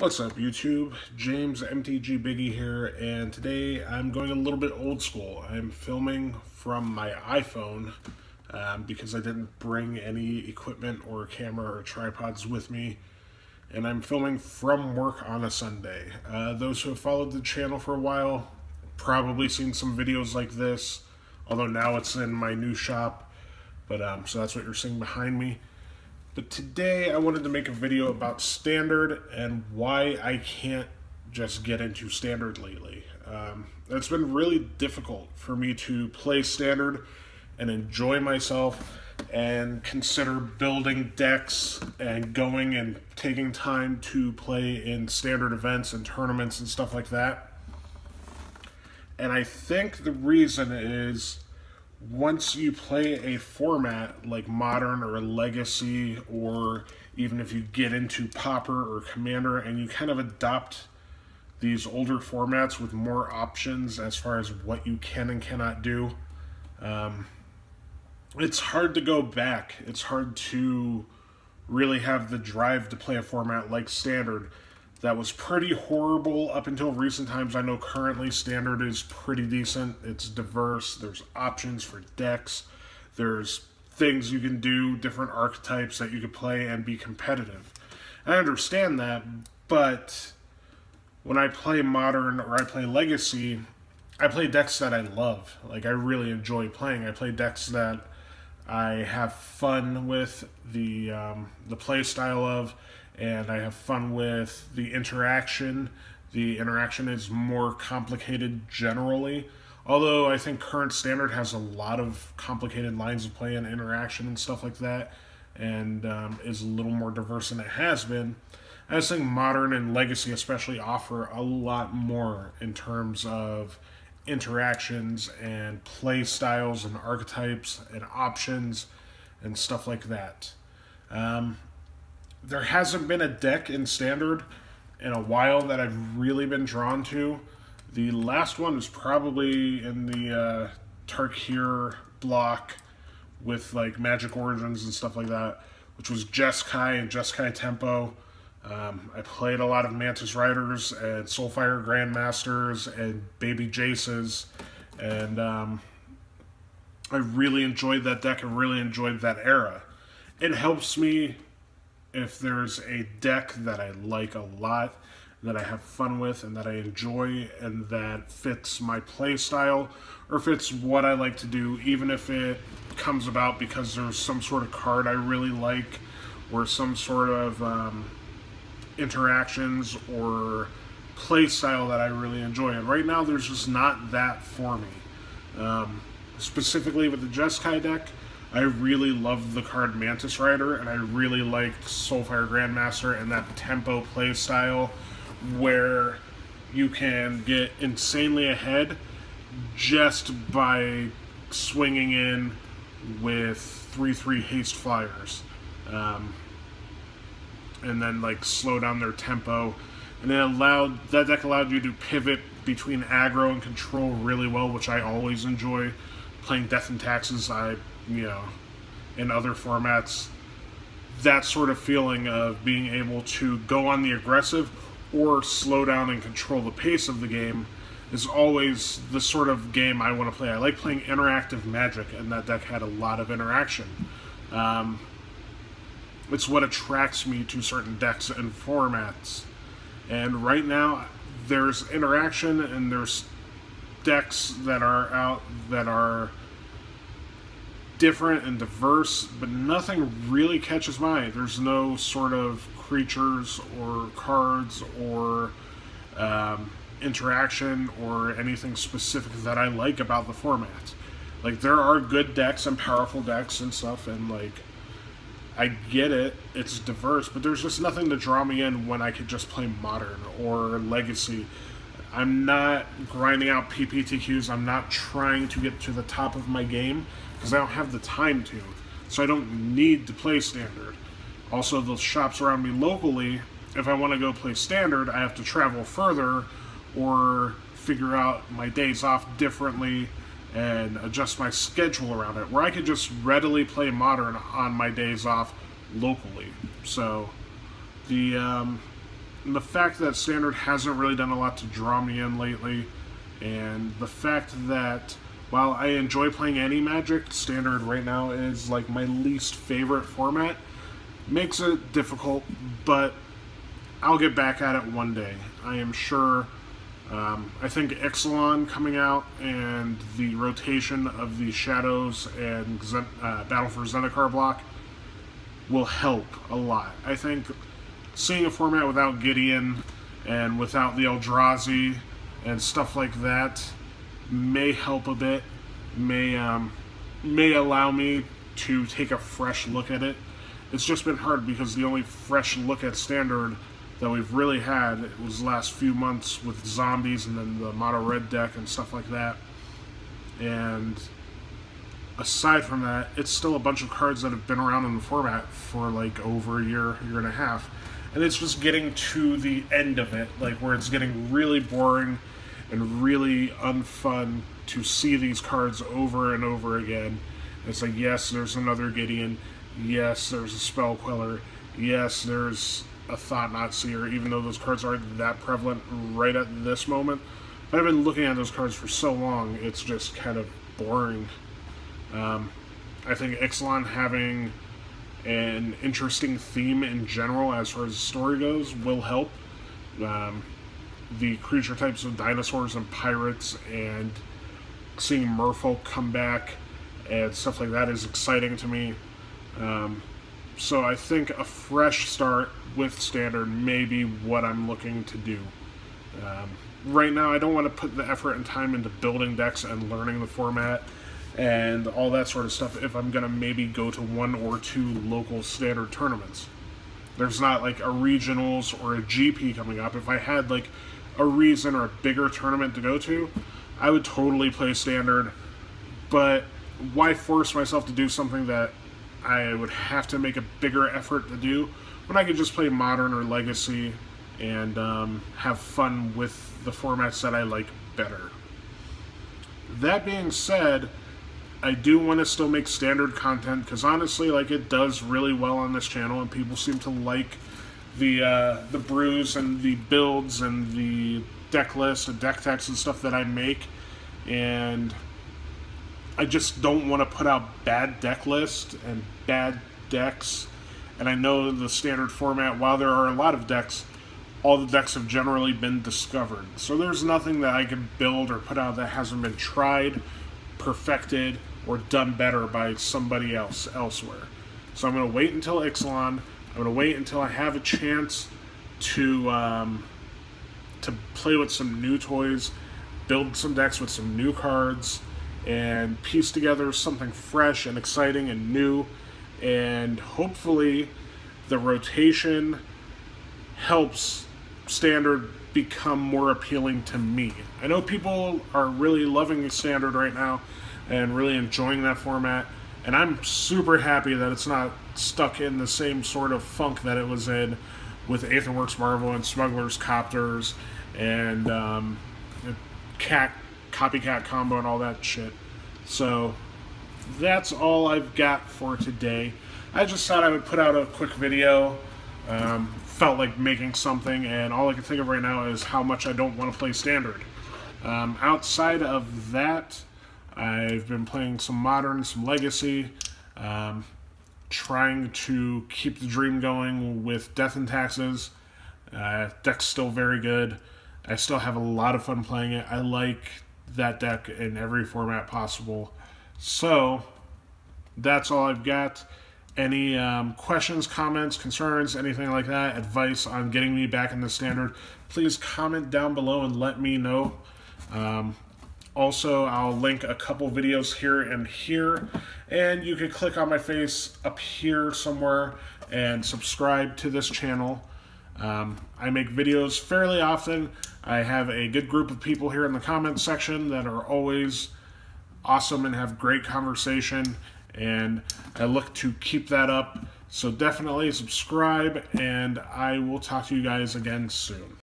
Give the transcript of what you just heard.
What's up YouTube? James MTG Biggie here and today I'm going a little bit old school. I'm filming from my iPhone um, because I didn't bring any equipment or camera or tripods with me and I'm filming from work on a Sunday. Uh, those who have followed the channel for a while probably seen some videos like this although now it's in my new shop but um, so that's what you're seeing behind me. But today I wanted to make a video about standard and why I can't just get into standard lately. Um, it's been really difficult for me to play standard and enjoy myself and consider building decks and going and taking time to play in standard events and tournaments and stuff like that. And I think the reason is once you play a format like Modern or Legacy, or even if you get into Pauper or Commander and you kind of adopt these older formats with more options as far as what you can and cannot do, um, it's hard to go back. It's hard to really have the drive to play a format like Standard that was pretty horrible up until recent times. I know currently standard is pretty decent. It's diverse. There's options for decks. There's things you can do, different archetypes that you could play and be competitive. I understand that, but when I play modern or I play legacy, I play decks that I love. Like I really enjoy playing. I play decks that I have fun with the um, the play style of and I have fun with the interaction. The interaction is more complicated generally, although I think current standard has a lot of complicated lines of play and interaction and stuff like that, and um, is a little more diverse than it has been. I just think modern and legacy especially offer a lot more in terms of interactions and play styles and archetypes and options and stuff like that. Um, there hasn't been a deck in standard in a while that I've really been drawn to. The last one was probably in the uh, Tarkir block with like Magic Origins and stuff like that, which was Jeskai and Jeskai Tempo. Um, I played a lot of Mantis Riders and Soulfire Grandmasters and Baby Jaces, and um, I really enjoyed that deck and really enjoyed that era. It helps me if there's a deck that I like a lot, that I have fun with, and that I enjoy, and that fits my play style, or fits what I like to do, even if it comes about because there's some sort of card I really like, or some sort of um, interactions or play style that I really enjoy. And right now, there's just not that for me. Um, specifically with the Jeskai deck, I really loved the card Mantis Rider, and I really liked Soulfire Grandmaster and that tempo play style where you can get insanely ahead just by swinging in with 3-3 haste flyers. Um, and then like slow down their tempo. And it allowed that deck allowed you to pivot between aggro and control really well, which I always enjoy. Playing Death and Taxes, I you know, in other formats, that sort of feeling of being able to go on the aggressive or slow down and control the pace of the game is always the sort of game I want to play. I like playing interactive magic, and that deck had a lot of interaction. Um, it's what attracts me to certain decks and formats. And right now, there's interaction, and there's decks that are out that are different and diverse, but nothing really catches my eye. There's no sort of creatures or cards or um, interaction or anything specific that I like about the format. Like, there are good decks and powerful decks and stuff, and like, I get it, it's diverse, but there's just nothing to draw me in when I could just play Modern or Legacy. I'm not grinding out PPTQs, I'm not trying to get to the top of my game because I don't have the time to. So I don't need to play standard. Also, the shops around me locally, if I want to go play standard, I have to travel further or figure out my days off differently and adjust my schedule around it. Where I could just readily play modern on my days off locally. So the um, the fact that Standard hasn't really done a lot to draw me in lately, and the fact that while I enjoy playing any Magic, Standard right now is like my least favorite format, makes it difficult, but I'll get back at it one day. I am sure. Um, I think Ixalan coming out and the rotation of the Shadows and uh, Battle for Zendikar block will help a lot. I think seeing a format without Gideon and without the Eldrazi and stuff like that may help a bit, may um, may allow me to take a fresh look at it. It's just been hard because the only fresh look at Standard that we've really had was the last few months with zombies and then the mono red deck and stuff like that. And aside from that, it's still a bunch of cards that have been around in the format for like over a year, year and a half. And it's just getting to the end of it, like where it's getting really boring and really unfun to see these cards over and over again. It's like, yes, there's another Gideon. Yes, there's a Spell Queller. Yes, there's a Thought-Knot Seer, even though those cards aren't that prevalent right at this moment. But I've been looking at those cards for so long, it's just kind of boring. Um, I think Ixalan having an interesting theme in general as far as the story goes will help. Um, the creature types of dinosaurs and pirates and seeing merfolk come back and stuff like that is exciting to me. Um, so I think a fresh start with standard may be what I'm looking to do. Um, right now, I don't want to put the effort and time into building decks and learning the format and all that sort of stuff if I'm going to maybe go to one or two local standard tournaments. There's not like a regionals or a GP coming up. If I had like a reason or a bigger tournament to go to, I would totally play standard. But why force myself to do something that I would have to make a bigger effort to do when I could just play modern or legacy and um, have fun with the formats that I like better. That being said, I do want to still make standard content because honestly, like it does really well on this channel, and people seem to like the uh, the brews and the builds and the deck lists and deck techs and stuff that I make, and I just don't want to put out bad deck lists and bad decks. And I know the standard format, while there are a lot of decks, all the decks have generally been discovered. So there's nothing that I can build or put out that hasn't been tried, perfected, or done better by somebody else elsewhere. So I'm going to wait until Ixalan. I'm going to wait until I have a chance to um, to play with some new toys, build some decks with some new cards, and piece together something fresh and exciting and new. And hopefully, the rotation helps Standard become more appealing to me. I know people are really loving Standard right now and really enjoying that format. And I'm super happy that it's not stuck in the same sort of funk that it was in with Aetherworks Marvel and Smuggler's Copters and um, Cat Copycat Combo and all that shit. So that's all I've got for today. I just thought I would put out a quick video. Um, felt like making something, and all I can think of right now is how much I don't want to play Standard. Um, outside of that, I've been playing some modern, some legacy, um, trying to keep the dream going with Death and Taxes. Uh, deck's still very good. I still have a lot of fun playing it. I like that deck in every format possible. So, that's all I've got. Any um, questions, comments, concerns, anything like that, advice on getting me back in the standard, please comment down below and let me know. Um, also, I'll link a couple videos here and here, and you can click on my face up here somewhere and subscribe to this channel. Um, I make videos fairly often. I have a good group of people here in the comments section that are always awesome and have great conversation, and I look to keep that up. So definitely subscribe, and I will talk to you guys again soon.